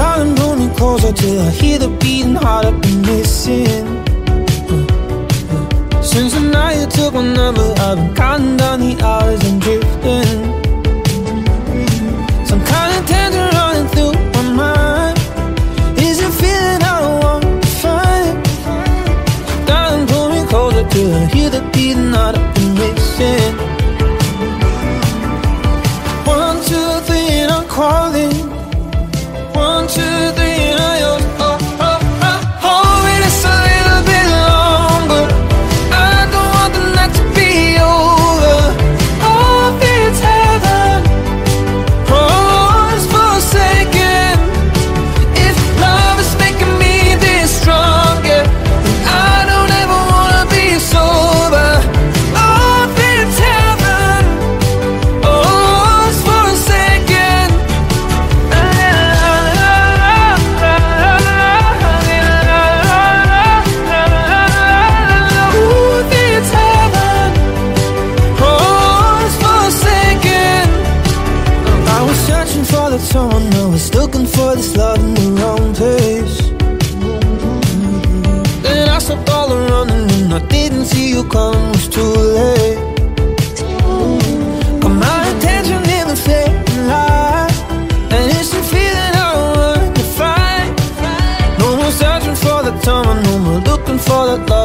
Darling, pull me closer till I hear the beating heart I've been missing. Since the night you took my number, I've been counting down the hours and drifting. Some kind of to look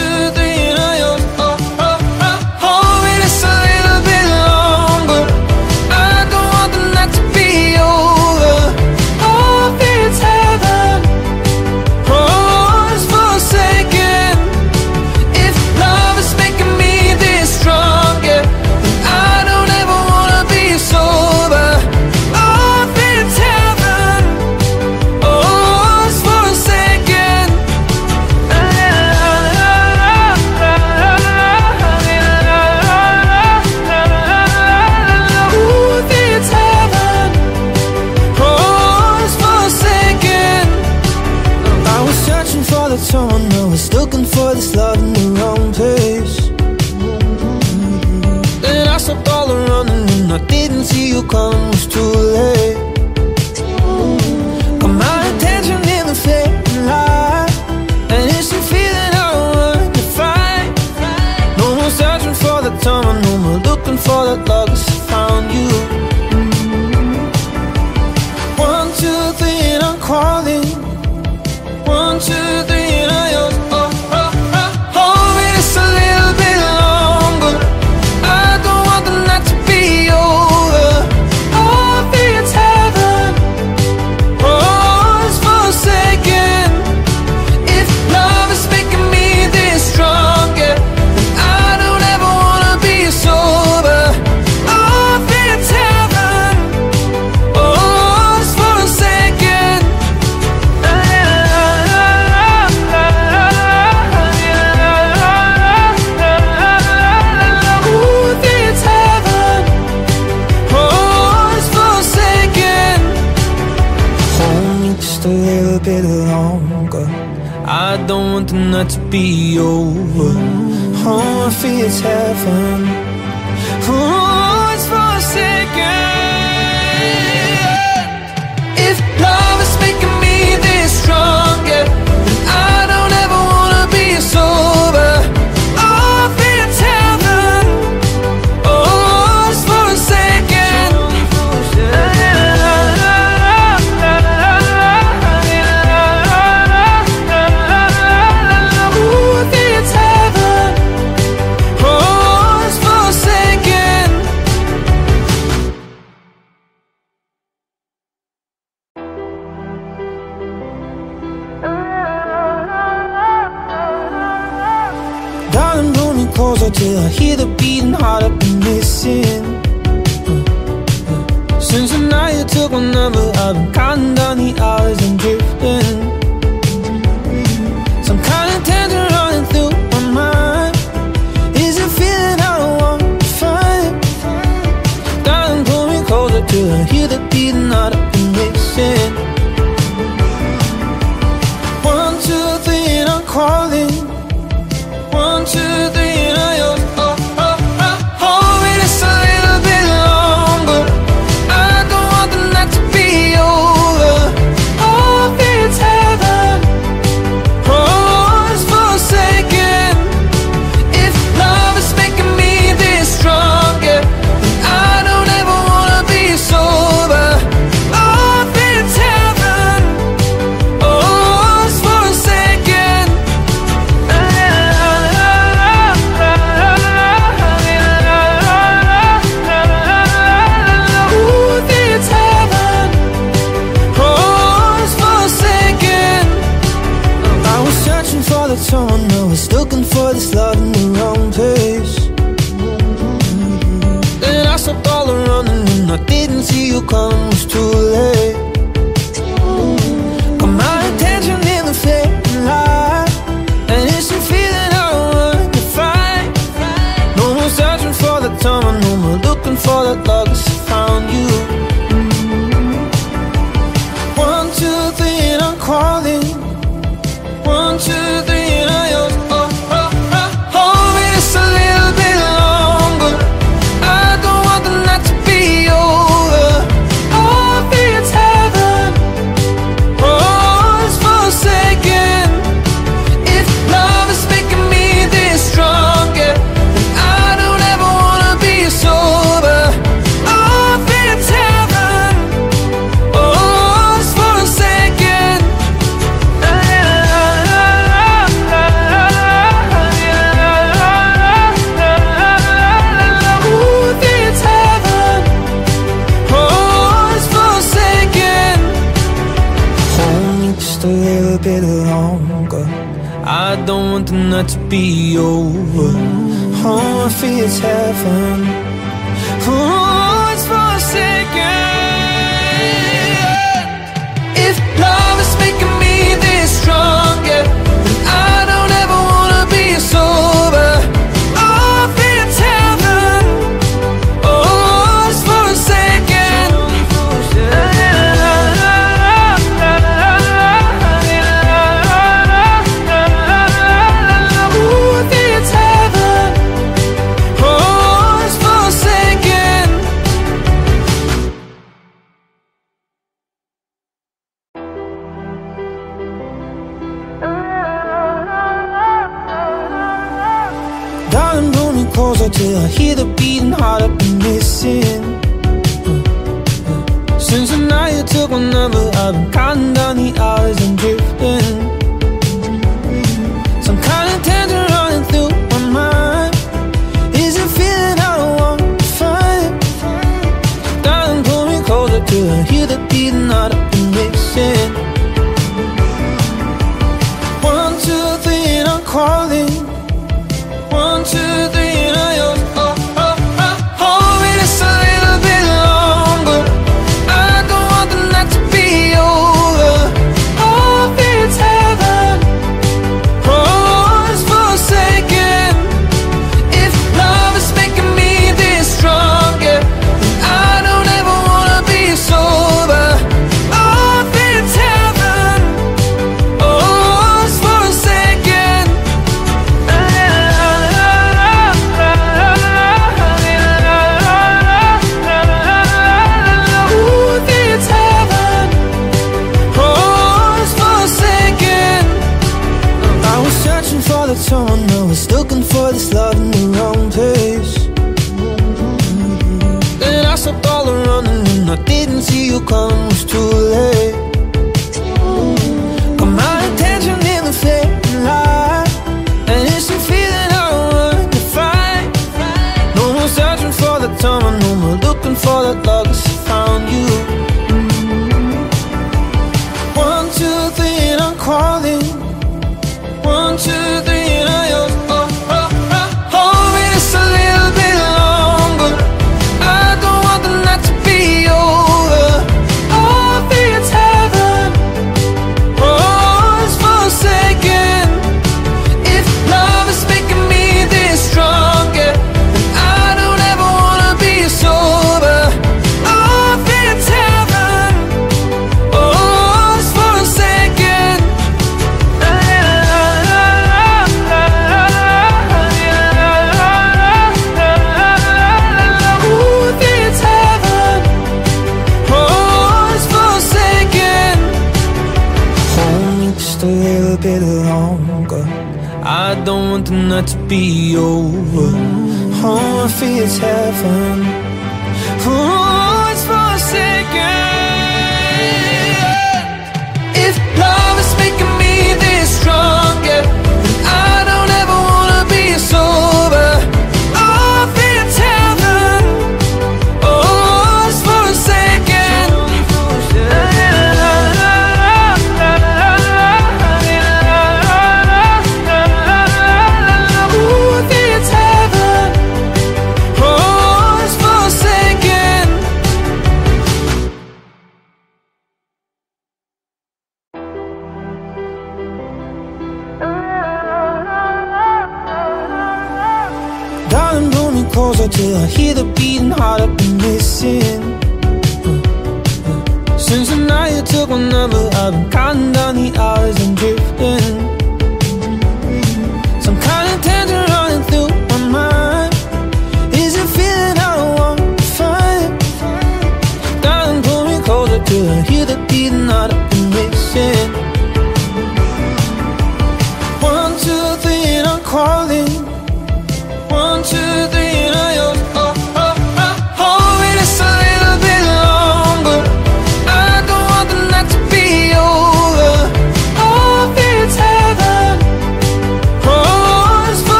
to the longer. I don't want the night to be over. Oh, I feel it's heaven. Oh, it's for a second. If love is making me this strong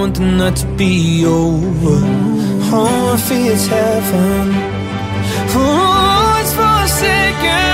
want the night to be over. Oh, I feel it's heaven. Oh, it's forsaken.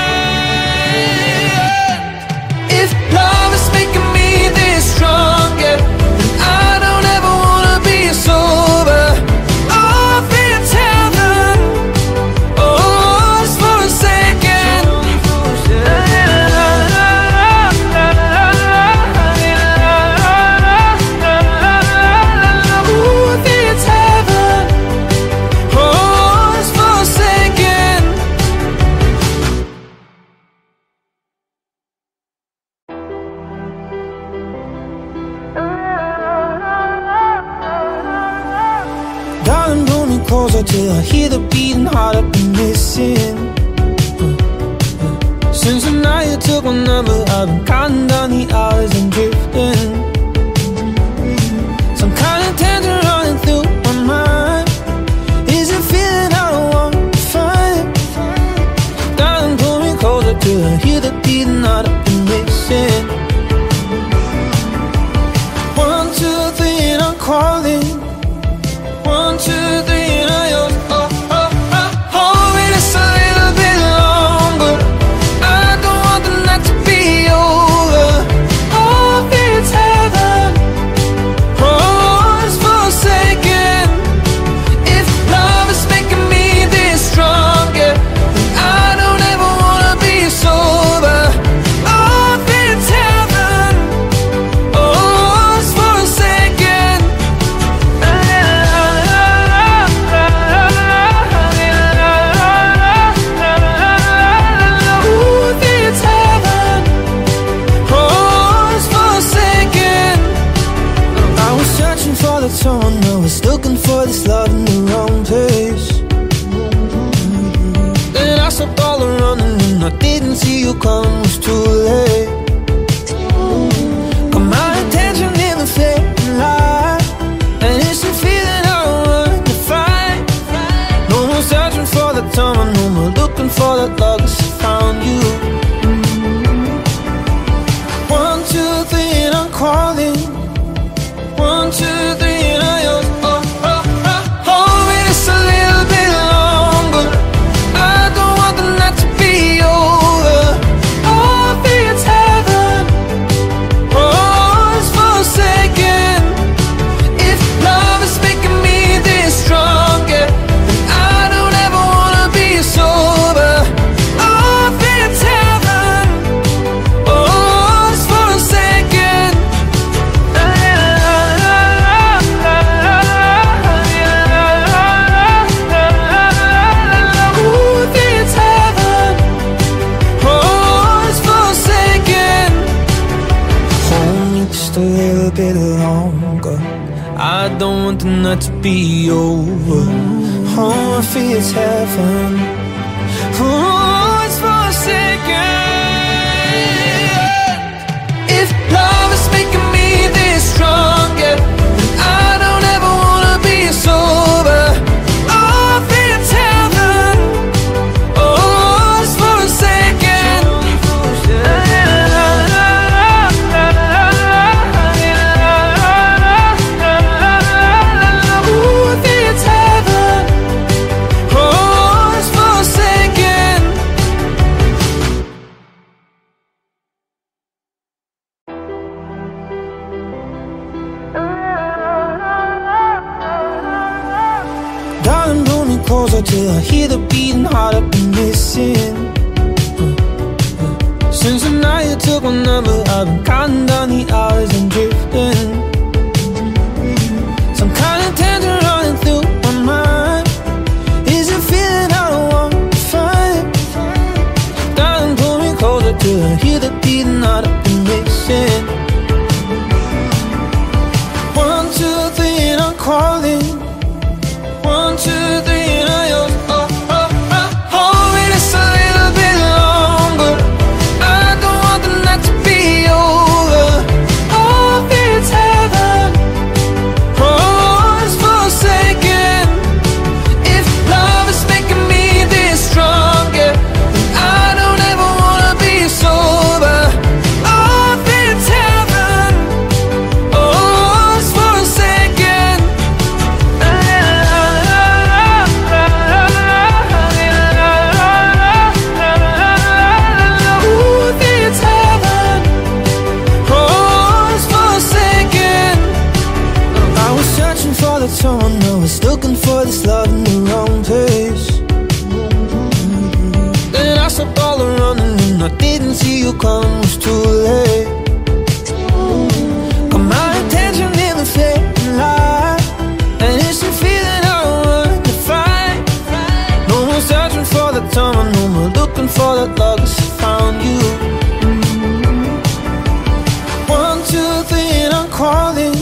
Calling.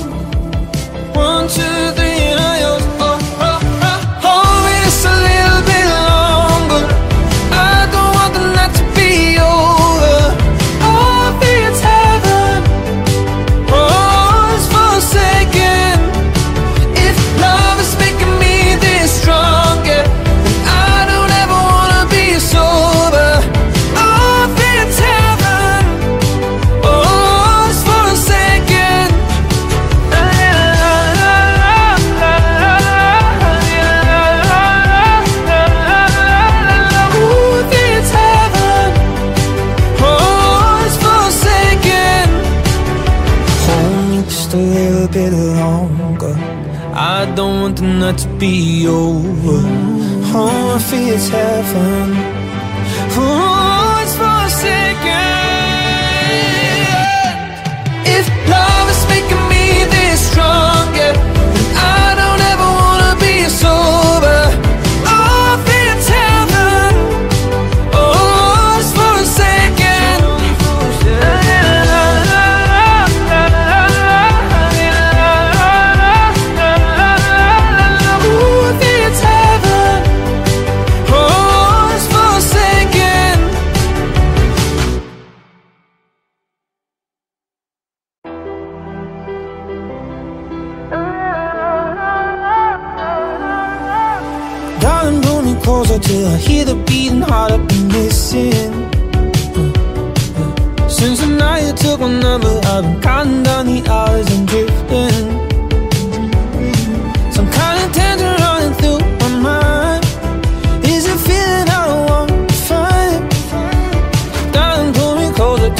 Be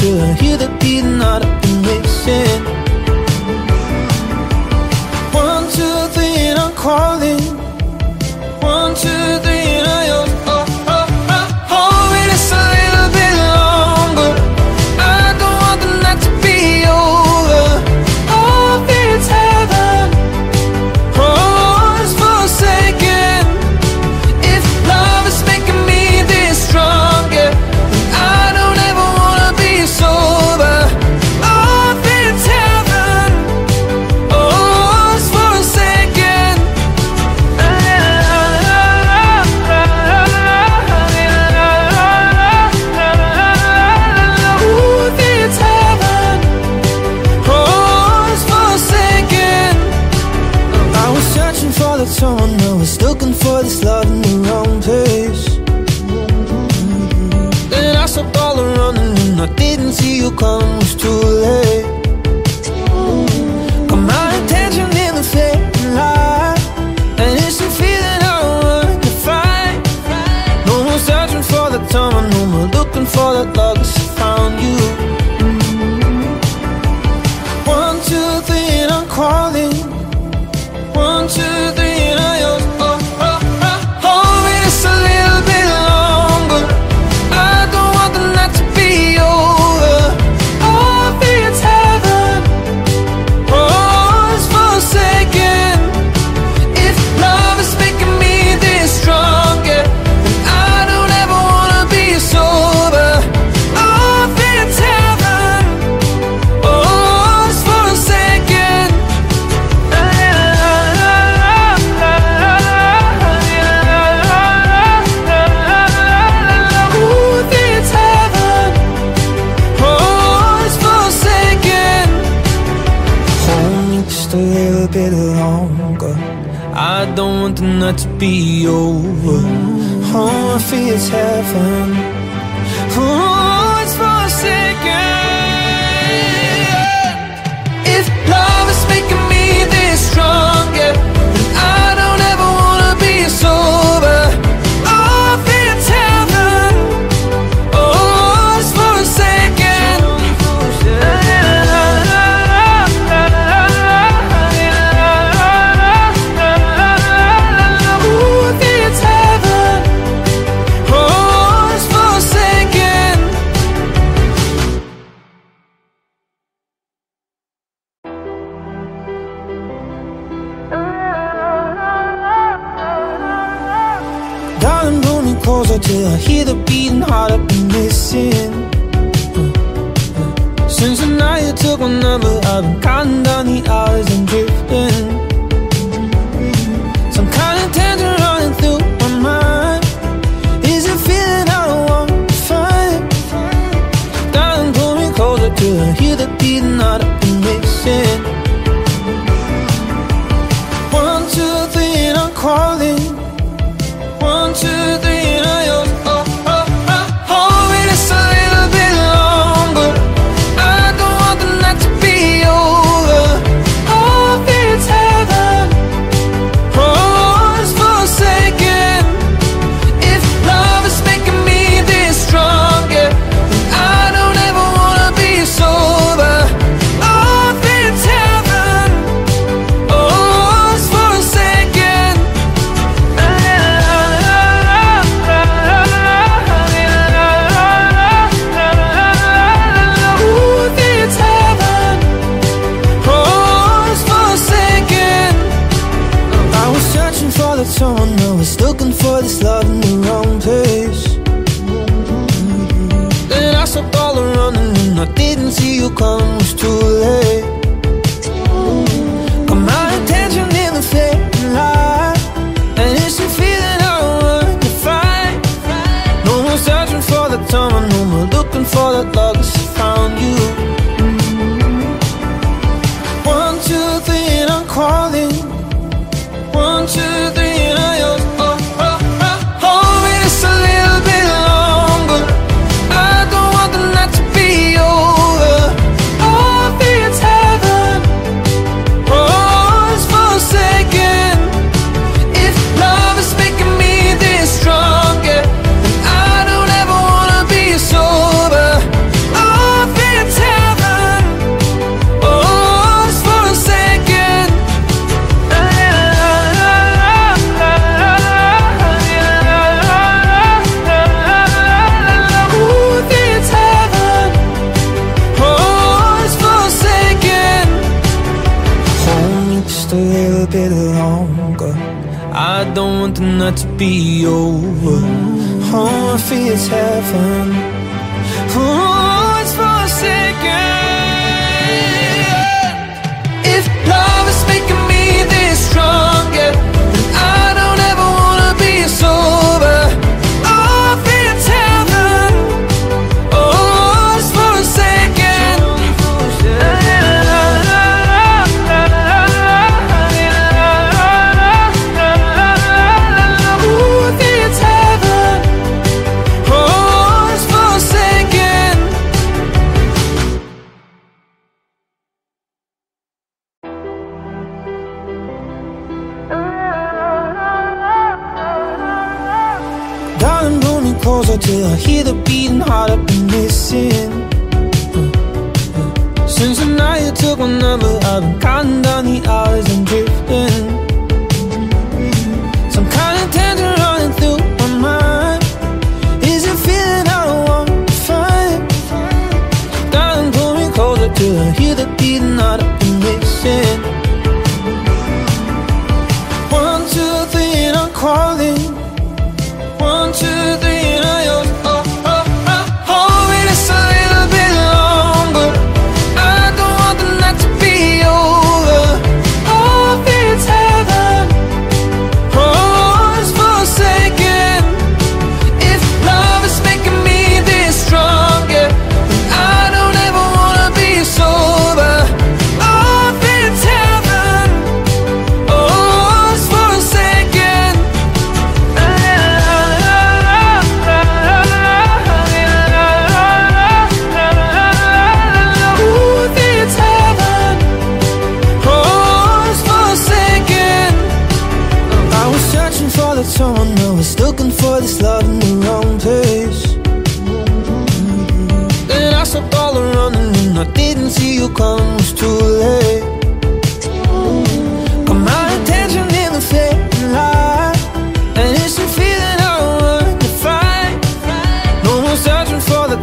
feel not to be over. Oh, I fear it's heaven.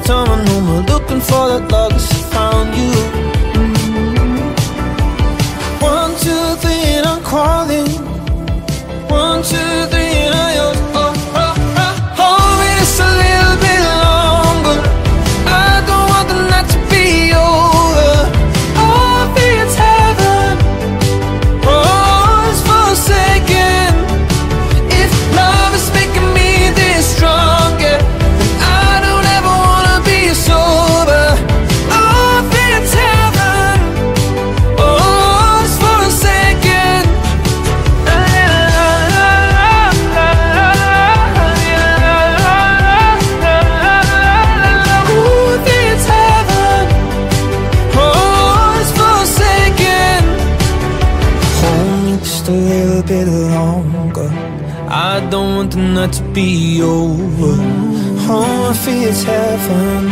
time I know, looking for that love, cause found you. it's heaven.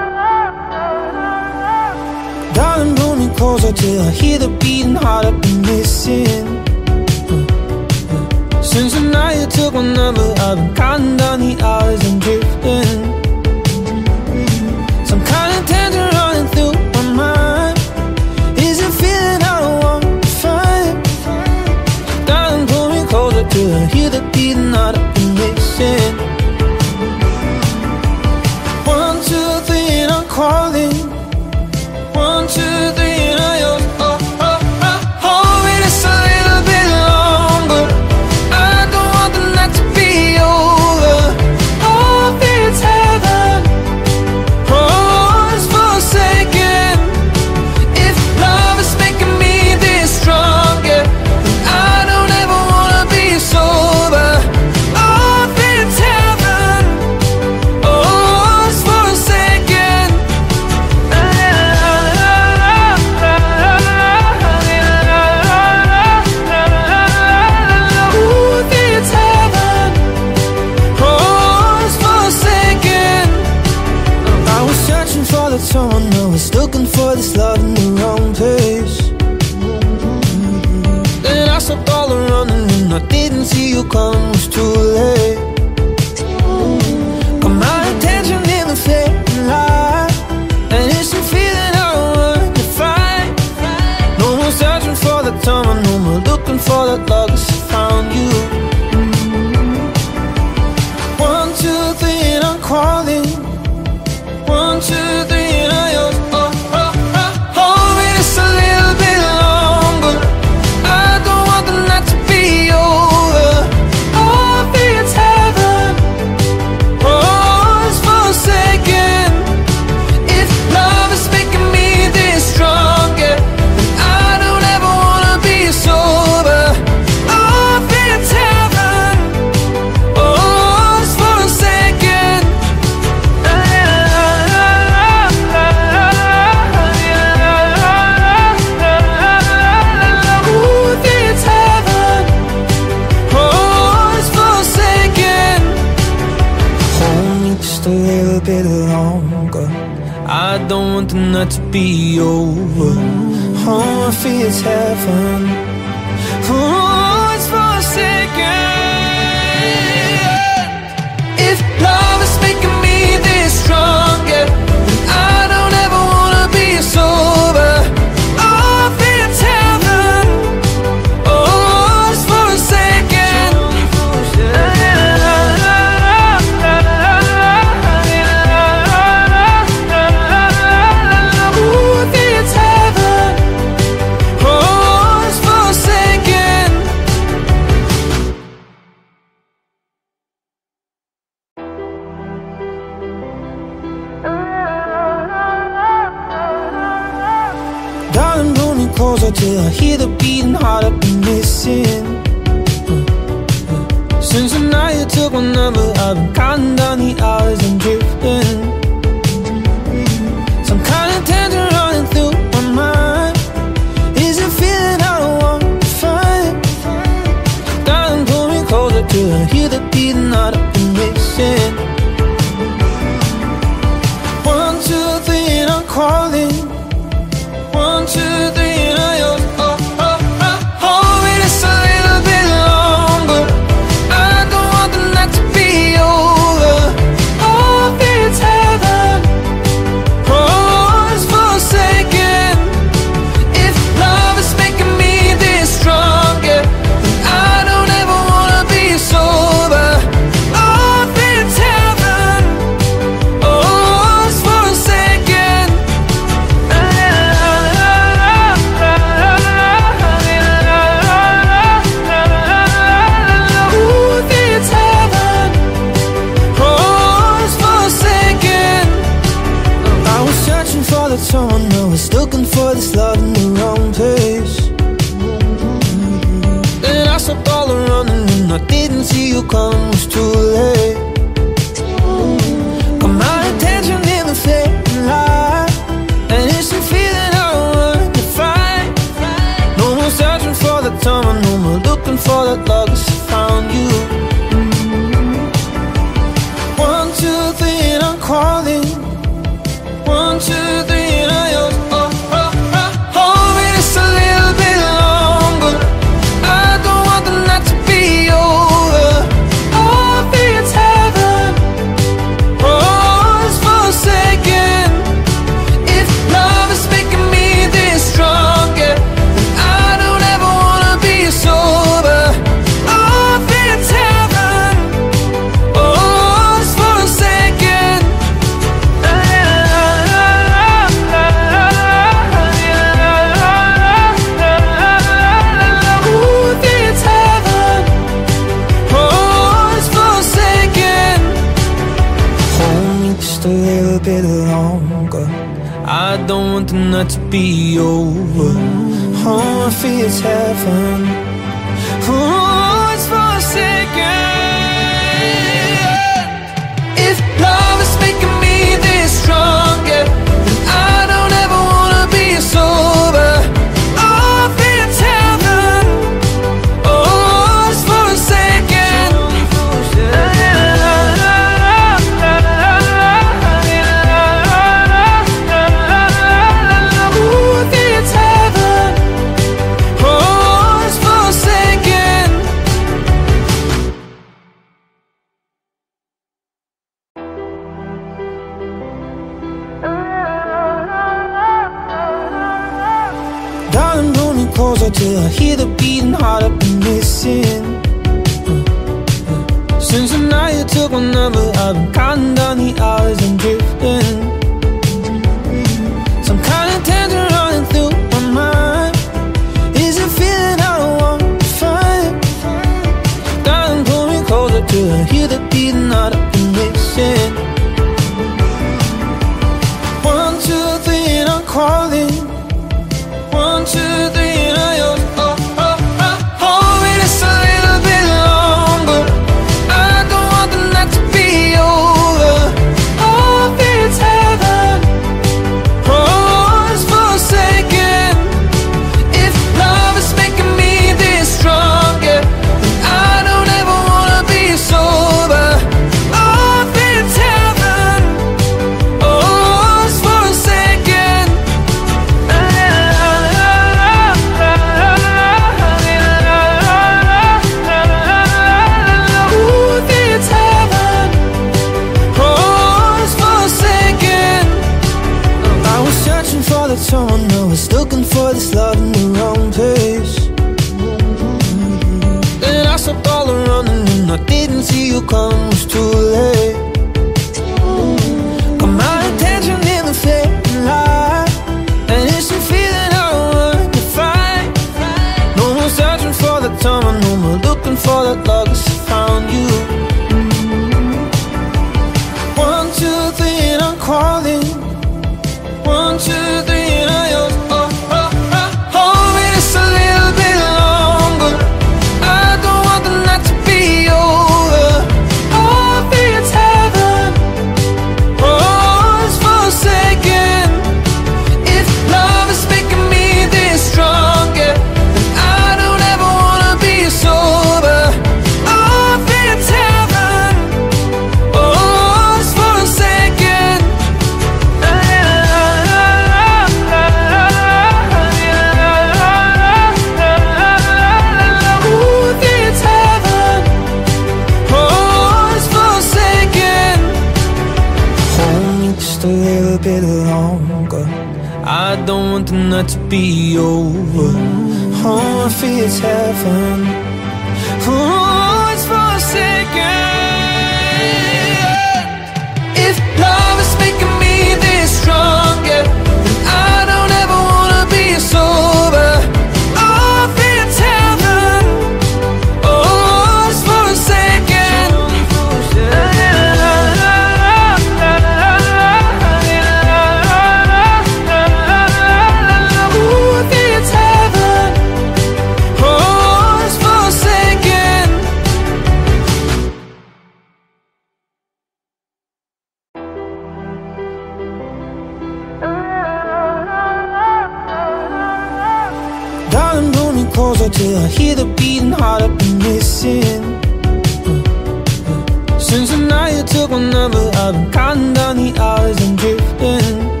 Since the night you took my number I've been counting down the hours and drifting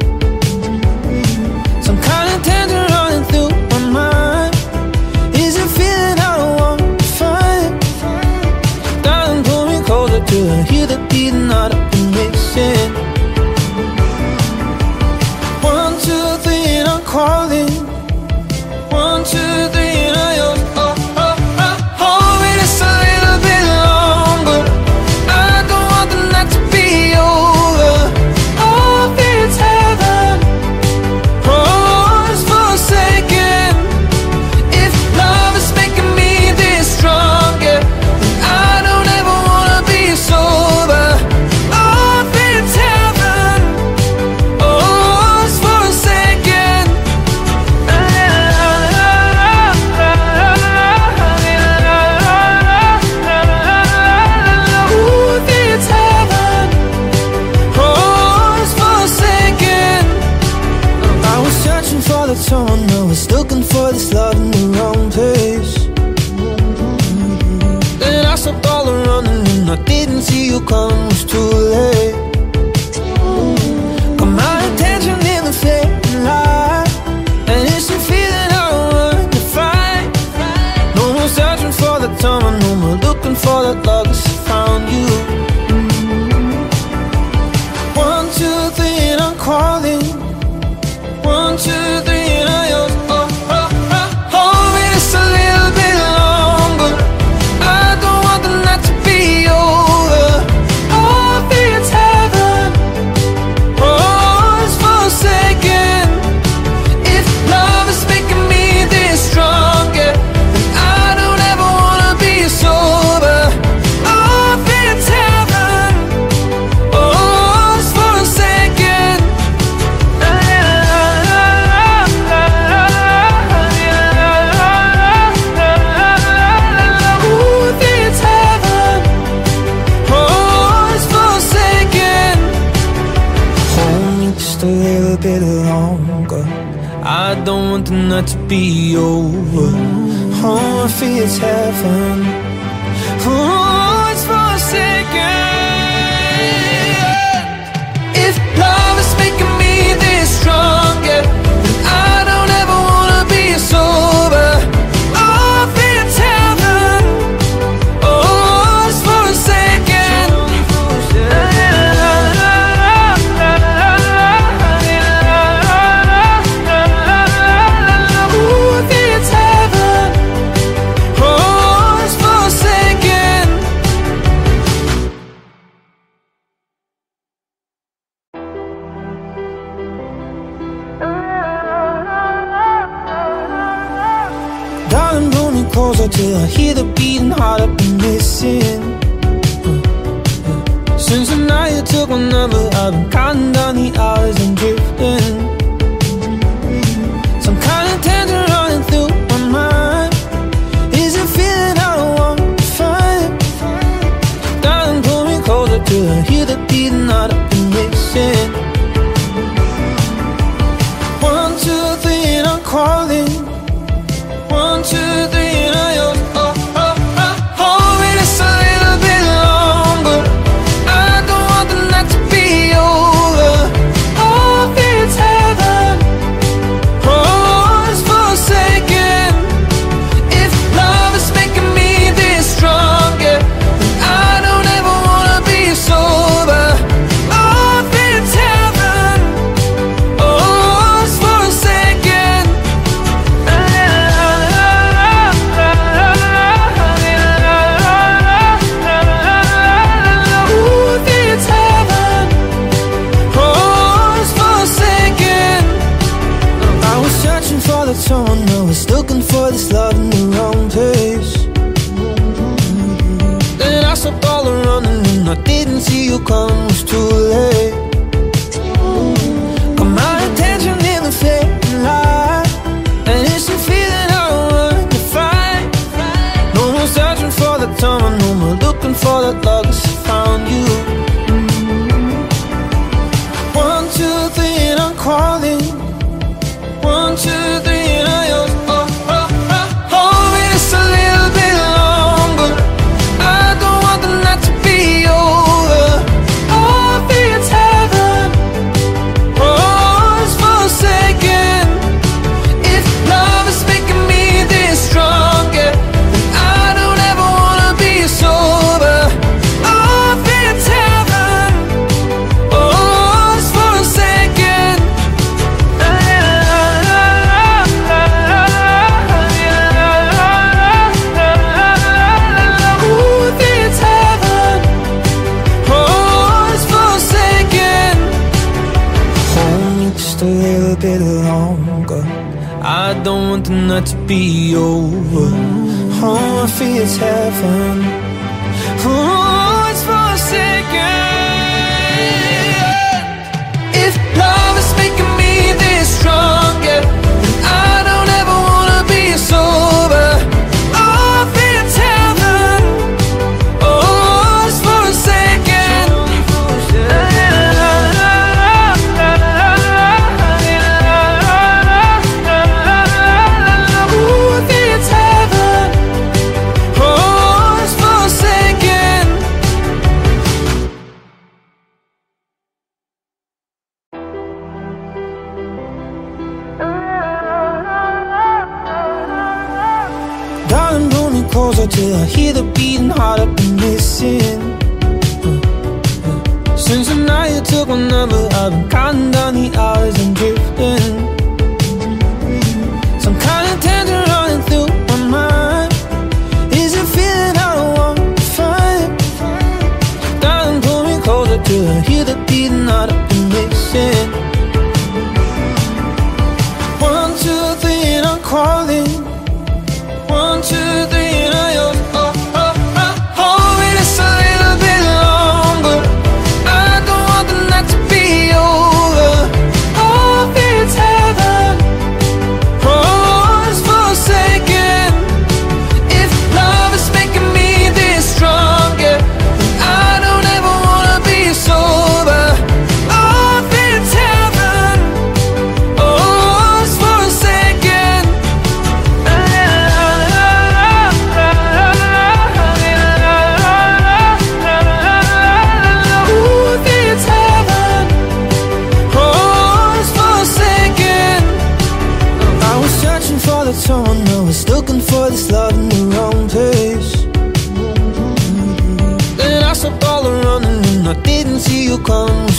be over. among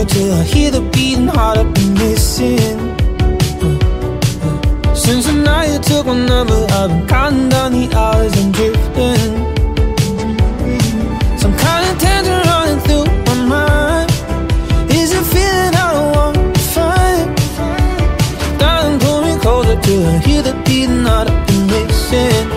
closer till I hear the beating heart I've been missing. Since the night you took my number, I've been counting down the hours and drifting. Some kind of tangent. till I hear the beating out of the missing.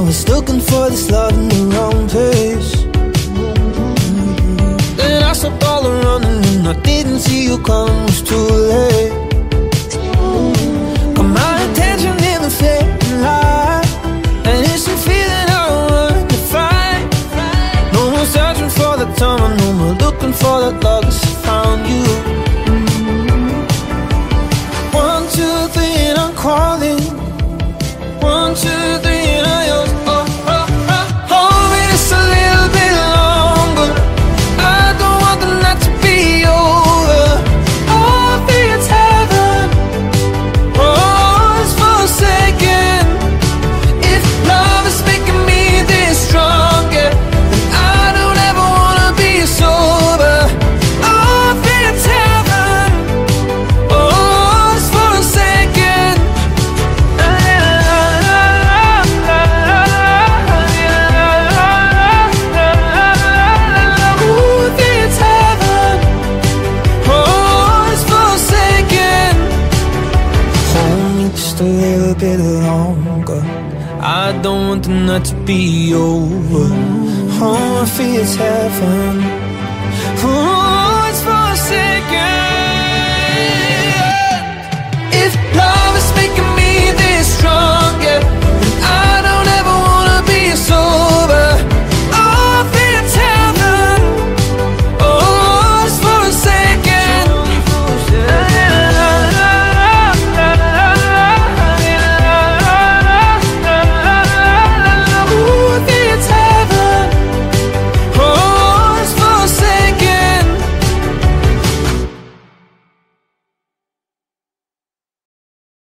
was looking for this love in the wrong place. Then I stopped all around and I didn't see you coming, it was too late. Got my attention in the fading light. And it's a feeling I No more searching for the time, no more looking for I found you. One, two, three, and I'm calling. One, two,